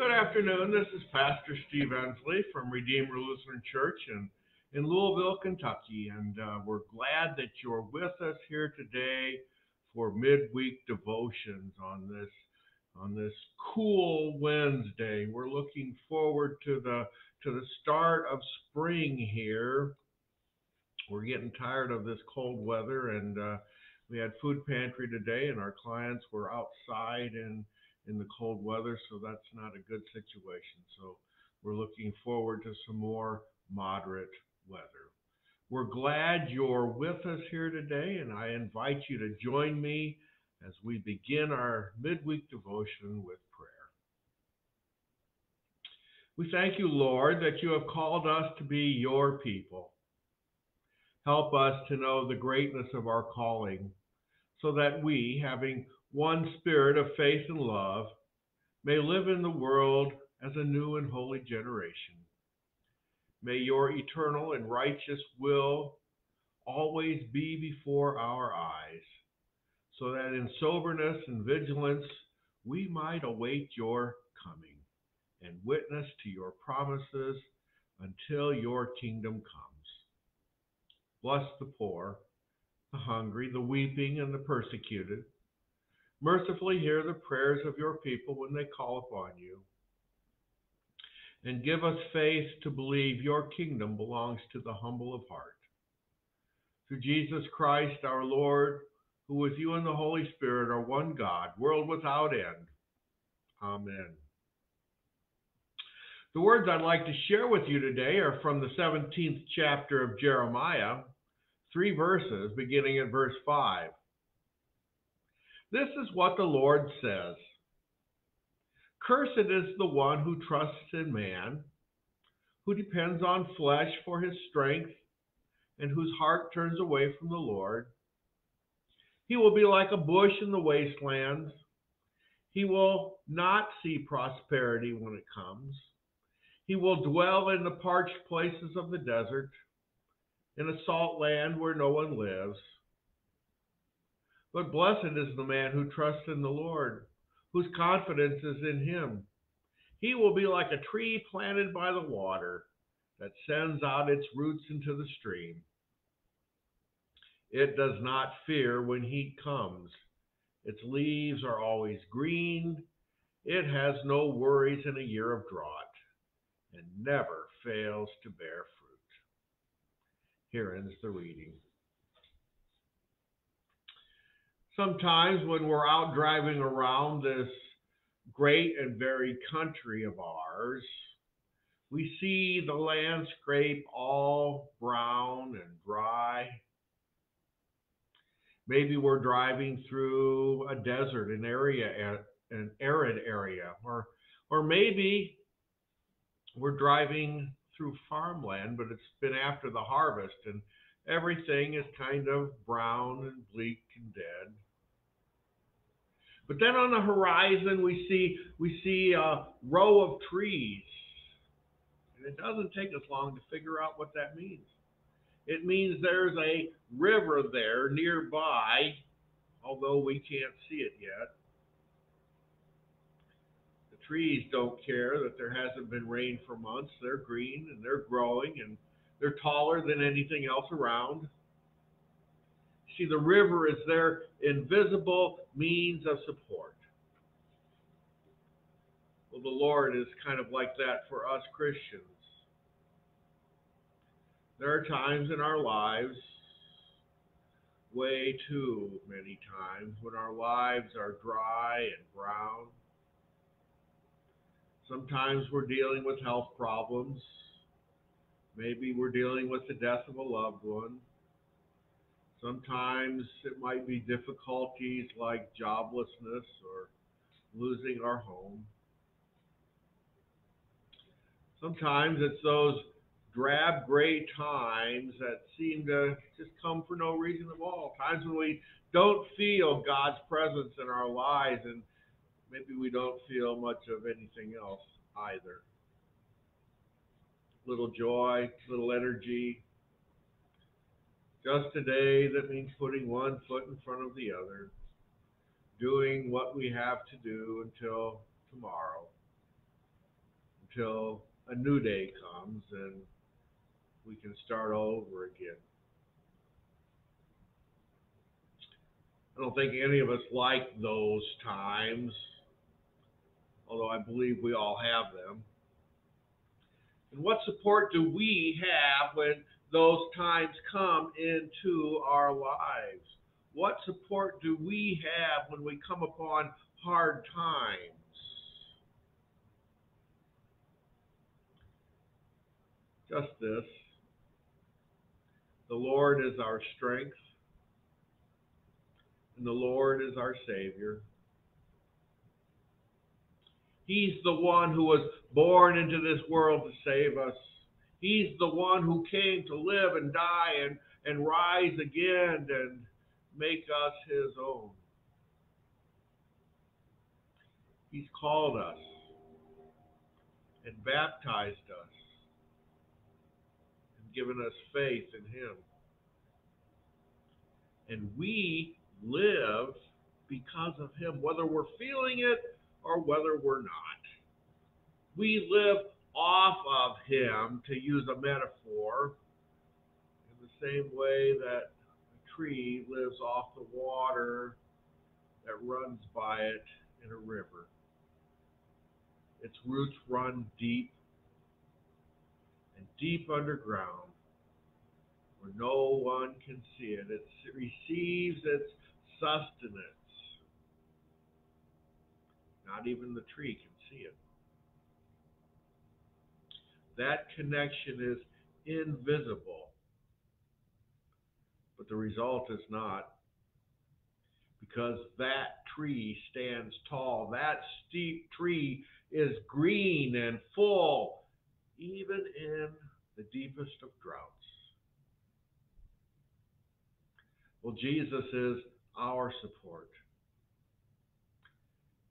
Good afternoon. This is Pastor Steve Ensley from Redeemer Lutheran Church in, in Louisville, Kentucky. And uh, we're glad that you're with us here today for midweek devotions on this on this cool Wednesday. We're looking forward to the to the start of spring here. We're getting tired of this cold weather and uh, we had food pantry today and our clients were outside in in the cold weather, so that's not a good situation. So we're looking forward to some more moderate weather. We're glad you're with us here today, and I invite you to join me as we begin our midweek devotion with prayer. We thank you, Lord, that you have called us to be your people. Help us to know the greatness of our calling so that we, having one spirit of faith and love, may live in the world as a new and holy generation. May your eternal and righteous will always be before our eyes, so that in soberness and vigilance we might await your coming and witness to your promises until your kingdom comes. Bless the poor, the hungry, the weeping, and the persecuted Mercifully hear the prayers of your people when they call upon you. And give us faith to believe your kingdom belongs to the humble of heart. Through Jesus Christ our Lord, who with you and the Holy Spirit are one God, world without end. Amen. The words I'd like to share with you today are from the 17th chapter of Jeremiah, three verses beginning at verse 5. This is what the Lord says Cursed is the one who trusts in man, who depends on flesh for his strength, and whose heart turns away from the Lord. He will be like a bush in the wastelands. He will not see prosperity when it comes. He will dwell in the parched places of the desert, in a salt land where no one lives. But blessed is the man who trusts in the Lord, whose confidence is in him. He will be like a tree planted by the water that sends out its roots into the stream. It does not fear when heat comes. Its leaves are always green. It has no worries in a year of drought and never fails to bear fruit. Here ends the reading. Sometimes when we're out driving around this great and varied country of ours, we see the landscape all brown and dry. Maybe we're driving through a desert, an area, an arid area, or or maybe we're driving through farmland, but it's been after the harvest and everything is kind of brown and bleak and dead. But then on the horizon, we see we see a row of trees, and it doesn't take us long to figure out what that means. It means there's a river there nearby, although we can't see it yet. The trees don't care that there hasn't been rain for months. They're green and they're growing and they're taller than anything else around. See, the river is their invisible means of support. Well, the Lord is kind of like that for us Christians. There are times in our lives, way too many times, when our lives are dry and brown. Sometimes we're dealing with health problems. Maybe we're dealing with the death of a loved one. Sometimes it might be difficulties like joblessness or losing our home. Sometimes it's those drab gray times that seem to just come for no reason at all. Times when we don't feel God's presence in our lives and maybe we don't feel much of anything else either. Little joy, little energy, just a day that means putting one foot in front of the other, doing what we have to do until tomorrow. until a new day comes and we can start all over again. I don't think any of us like those times, although I believe we all have them. And what support do we have when those times come into our lives? What support do we have when we come upon hard times? Just this. The Lord is our strength, and the Lord is our Savior. He's the one who was born into this world to save us. He's the one who came to live and die and, and rise again and make us his own. He's called us and baptized us and given us faith in him. And we live because of him, whether we're feeling it or whether we're not. We live off of him, to use a metaphor, in the same way that a tree lives off the water that runs by it in a river. Its roots run deep and deep underground where no one can see it. It receives its sustenance. Not even the tree can see it. That connection is invisible, but the result is not because that tree stands tall. That steep tree is green and full, even in the deepest of droughts. Well, Jesus is our support,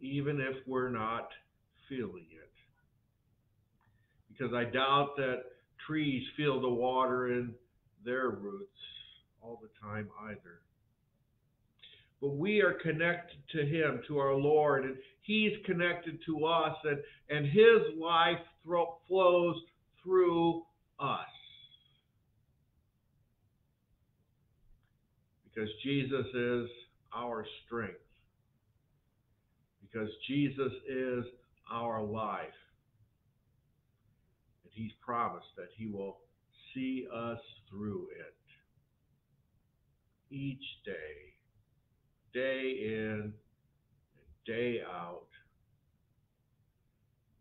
even if we're not feeling it. Because I doubt that trees feel the water in their roots all the time either. But we are connected to Him, to our Lord, and He's connected to us, and, and His life flows through us. Because Jesus is our strength. Because Jesus is our life. He's promised that He will see us through it each day day in and day out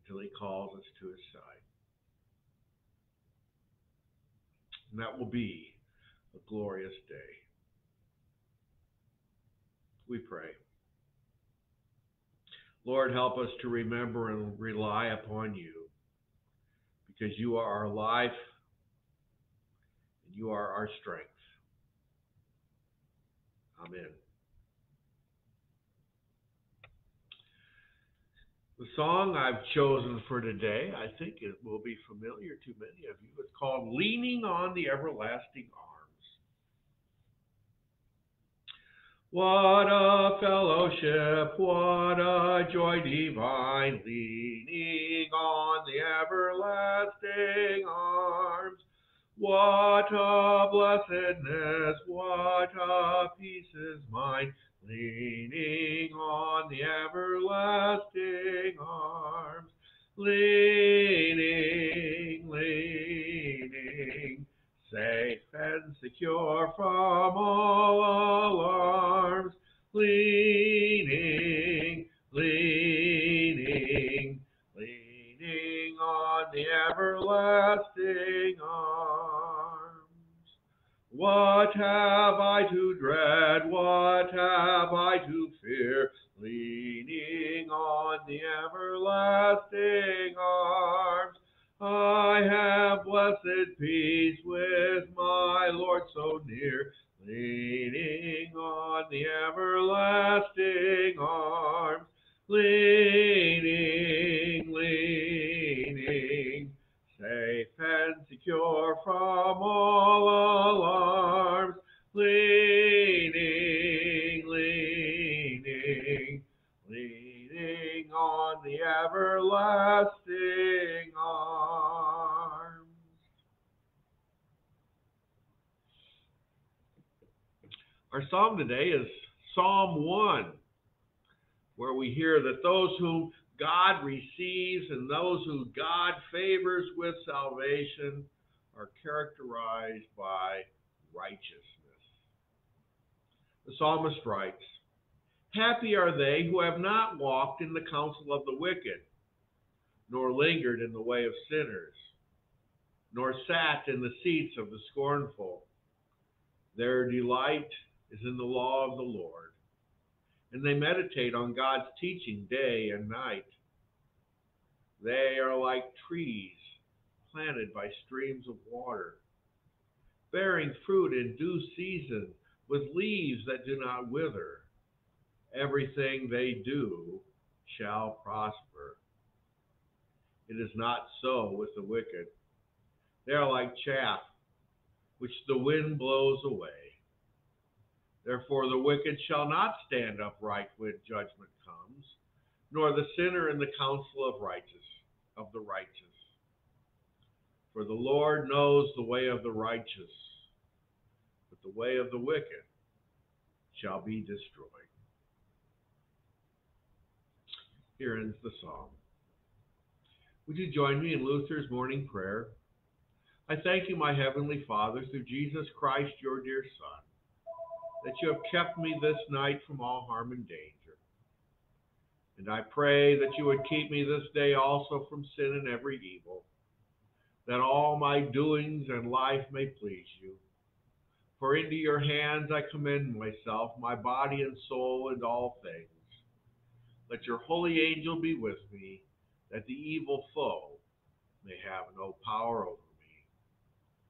until he calls us to his side. And that will be a glorious day. We pray. Lord, help us to remember and rely upon you because you are our life and you are our strength. Amen. The song I've chosen for today, I think it will be familiar to many of you. It's called Leaning on the Everlasting Arms. What a fellowship, what a joy divine, leaning on the everlasting arms. What a blessedness, what a peace is mine leaning on the everlasting arms, leaning, leaning, safe and secure from all alarms, leaning, leaning, leaning on the everlasting arms. What have I to dread? What have I to fear? Leaning on the everlasting arms. I have blessed peace with my Lord so near. Leaning on the everlasting arms. Leaning, leaning safe and secure from all Today is Psalm 1, where we hear that those whom God receives and those who God favors with salvation are characterized by righteousness. The psalmist writes, Happy are they who have not walked in the counsel of the wicked, nor lingered in the way of sinners, nor sat in the seats of the scornful. Their delight is in the law of the Lord, and they meditate on God's teaching day and night. They are like trees planted by streams of water, bearing fruit in due season with leaves that do not wither. Everything they do shall prosper. It is not so with the wicked. They are like chaff, which the wind blows away. Therefore, the wicked shall not stand upright when judgment comes, nor the sinner in the counsel of righteous of the righteous. For the Lord knows the way of the righteous, but the way of the wicked shall be destroyed. Here ends the psalm. Would you join me in Luther's morning prayer? I thank you, my heavenly Father, through Jesus Christ, your dear Son, that you have kept me this night from all harm and danger. And I pray that you would keep me this day also from sin and every evil, that all my doings and life may please you. For into your hands I commend myself, my body and soul, and all things. Let your holy angel be with me, that the evil foe may have no power over me.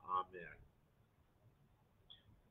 Amen.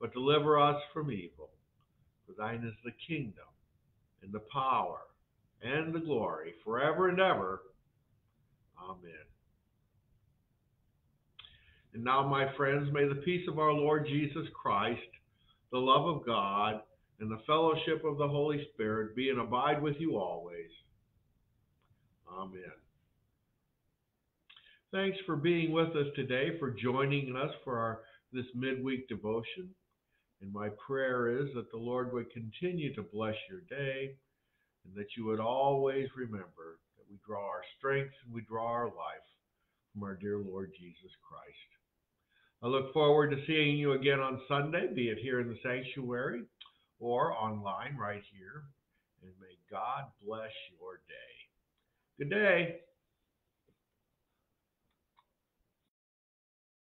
but deliver us from evil. For thine is the kingdom, and the power, and the glory forever and ever. Amen. And now, my friends, may the peace of our Lord Jesus Christ, the love of God, and the fellowship of the Holy Spirit be and abide with you always. Amen. Thanks for being with us today, for joining us for our this midweek devotion. And my prayer is that the Lord would continue to bless your day and that you would always remember that we draw our strength and we draw our life from our dear Lord Jesus Christ. I look forward to seeing you again on Sunday, be it here in the sanctuary or online right here. And may God bless your day. Good day.